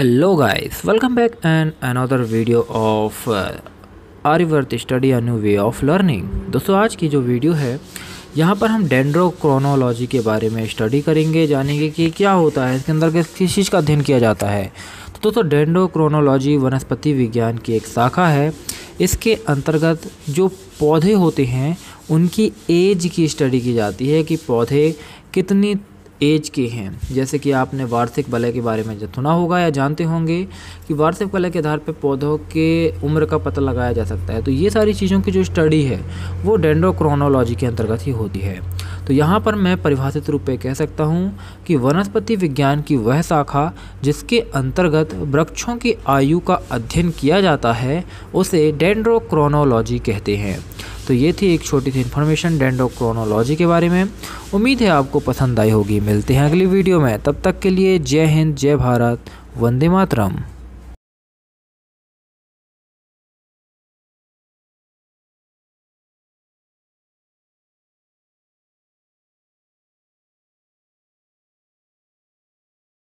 hello guys. Welcome back and another video of uh, study a new way of learning दोस्तों आज की जो video है यहाँ पर हम डेंड्रोक्रोनोलॉजी के बारे में स्टडी करेंगे जानेंगे कि क्या होता है इसके अंदर किस चीज़ का अध्ययन किया जाता है। तो दोस्तों डेंड्रोक्रोनोलॉजी वनस्पति विज्ञान की एक शाखा है। इसके अंतर्गत जो पौधे होते हैं उनकी एज की स्टडी की जाती है कि पौधे कितनी एज के हैं। जैसे कि आपने वार्षिक वलय के बारे में सुना होगा या जानते होंगे कि वार्षिक वलय के आधार पर पौधों के उम्र का पता लगाया जा सकता है। तो ये सारी चीज़ों की जो स्टडी है, वो डेंड्रोक्रोनोलॉजी के अंतर्गत ही होती है। तो यहाँ पर मैं परिभाषित रूप में कह सकता हूँ कि वनस्पति विज्ञान की वह शाखा जिसके अंतर्गत वृक्षों की आयु का अध्ययन किया जाता है, उसे डेंड्रोक्रोनोलॉजी कहते हैं। तो ये थी एक छोटी सी इन्फॉर्मेशन डेंडोक्रोनोलॉजी के बारे में। उम्मीद है आपको पसंद आई होगी। मिलते हैं अगली वीडियो में। तब तक के लिए जय हिंद, जय भारत, वंदे मातरम।